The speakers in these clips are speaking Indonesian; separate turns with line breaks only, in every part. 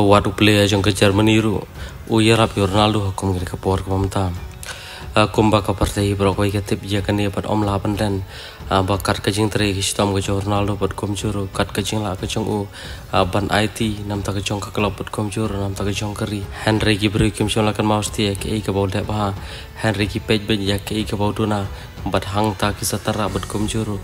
wadu play jong ke Germany ru u yarap Ronaldo hukum ke kapor kamta kumba ka partai brokoi ke tip ya kan pat om laban dan bakat ke jing tri ki stom ke Ronaldo pat kom kat ke jing la jong u. Ban IT nam ta ke jong ka klub pat kom nam ta ke jong keri. Henry ki beri kim jong la kan maus ke bau de ba Henry ki pej ben ya ke ke bau duna bat hang ta ki satara bat kom juru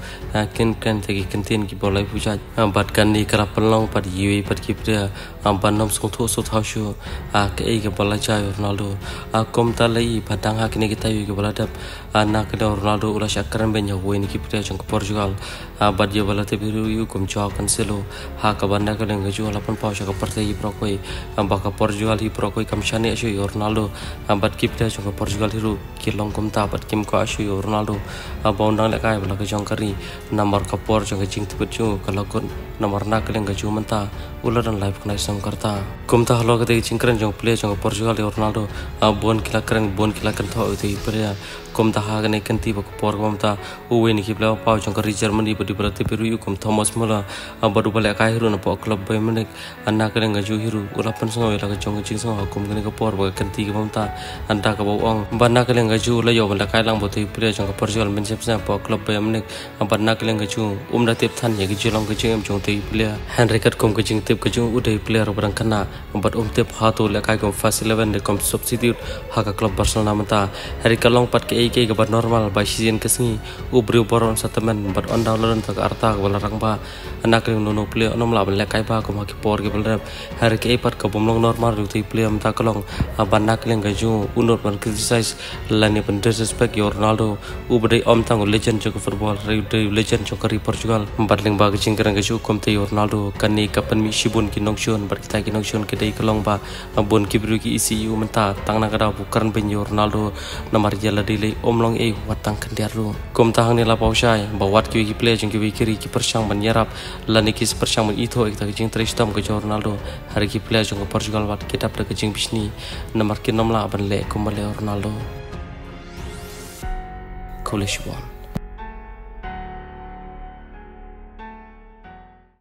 kin kan te ki kentin ki bolai puja. Bat kan ni kara pelong pat yui pat ki pria ban nom sung thu su thau shu. Ke ke bola cha Ronaldo. Kom ta lei padang ha kini kita yuk bola dap. Anak ke Ronaldo ulah syakaran ben yawo ini kita jong ke Portugal. Bad ye bola te biru yu kom chaw kan selo ha ka banda ka leng ju lapan pau sya ka partai i pro koi ba ka Portugal hi pro koi kam shani ashu Ronaldo. Bad kita jong ke Portugal hiru. Ki long kom ta bad kim ko ashu Ronaldo ba undang le kai bola ka jong kari nomor ka por jong ke jing tu ju kalau kon nomor na ka leng ju menta ulah dan live kena isam karta kom ta. Halo ka te jingkran jong play jong Portugal Ronaldo bon kila keren bon kila kan tho te pria kom ta ha ne kan ti bak por kom ta u we ni kibla pa jong ka Germany bodi berarti peru yu kom Thomas Muller baru balik kai hiru na po club bay menek ka nga ju hiru ula pan sango la ka jong jing sango kom kan ka por ba kan ti ta anta ka bo ong. Banna ka nga ju la yo kai lang bo te pria jong Portugal sa po club bay menek banna ka nga ju um da tip than ye ki jolong ka jing jong te pria Henry kat kom jing tip ka ju u de player barang kana bat um tip ha to la kai kom fast 11 de kom substitute ha ka club Barcelona mata. Harry kalong pat ke ke ke normal ba season kesngi u brio boron satamen bat on down lon ta arta ka bala rang ba. Ke nono play onom la bala kai ba ko ma ki por ke bala Harry ke pat ka bomlong normal ru ti play mata kalong ban nak leng ga ju unot ban criticize la ni ban disrespect yo Ronaldo u bade om tang legend jo football re legend jo kari Portugal bat leng ba ke jingkrang ga ju kom te yo Ronaldo kan ni kapan mi shibun ki nongshon bat kita ki nongshon ke dei kalong ba bon ki bru ki isi yu menta tang na kada bukan ben Ronaldo nomor jala dile omlong e watang kendiaru kom tahang ni la paushai ba wat ki ki play jeng ki kiri ki persang ban yarap la ni ki persang ban itho ek tak jeng tristam ke Ronaldo hari ki play jeng Portugal wat kita ke jeng bisni nomor ki nomla ban le ko Ronaldo Koleshwar.